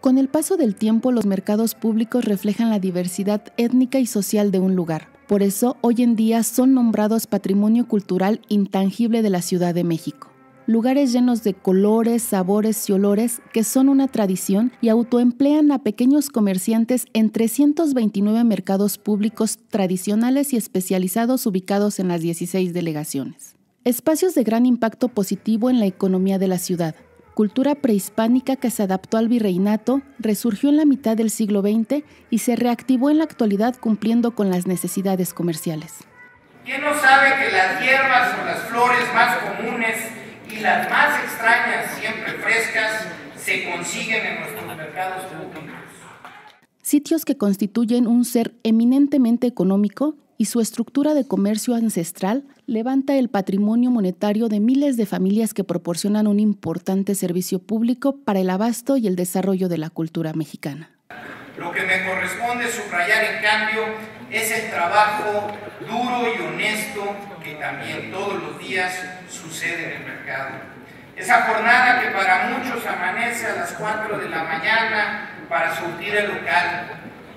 Con el paso del tiempo, los mercados públicos reflejan la diversidad étnica y social de un lugar. Por eso, hoy en día son nombrados Patrimonio Cultural Intangible de la Ciudad de México. Lugares llenos de colores, sabores y olores que son una tradición y autoemplean a pequeños comerciantes en 329 mercados públicos tradicionales y especializados ubicados en las 16 delegaciones. Espacios de gran impacto positivo en la economía de la ciudad, cultura prehispánica que se adaptó al virreinato, resurgió en la mitad del siglo XX y se reactivó en la actualidad cumpliendo con las necesidades comerciales. ¿Quién no sabe que las hierbas o las flores más comunes y las más extrañas, siempre frescas, se consiguen en nuestros mercados públicos? Sitios que constituyen un ser eminentemente económico y su estructura de comercio ancestral levanta el patrimonio monetario de miles de familias que proporcionan un importante servicio público para el abasto y el desarrollo de la cultura mexicana. Lo que me corresponde subrayar, en cambio, es el trabajo duro y honesto que también todos los días sucede en el mercado. Esa jornada que para muchos amanece a las 4 de la mañana para surtir el local,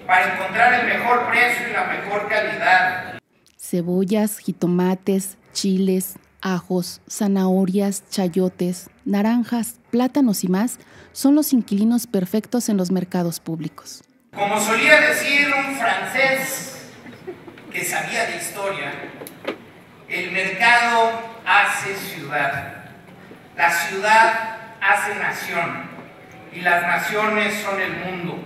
para encontrar el mejor precio y la mejor calidad. Cebollas, jitomates, chiles, ajos, zanahorias, chayotes, naranjas, plátanos y más son los inquilinos perfectos en los mercados públicos. Como solía decir un francés que sabía de historia, el mercado hace ciudad, la ciudad hace nación y las naciones son el mundo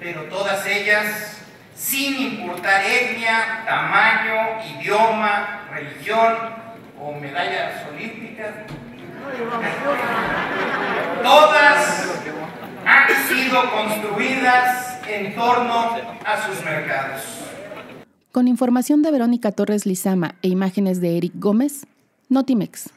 pero todas ellas, sin importar etnia, tamaño, idioma, religión o medallas olímpicas, todas han sido construidas en torno a sus mercados. Con información de Verónica Torres Lizama e imágenes de Eric Gómez, Notimex.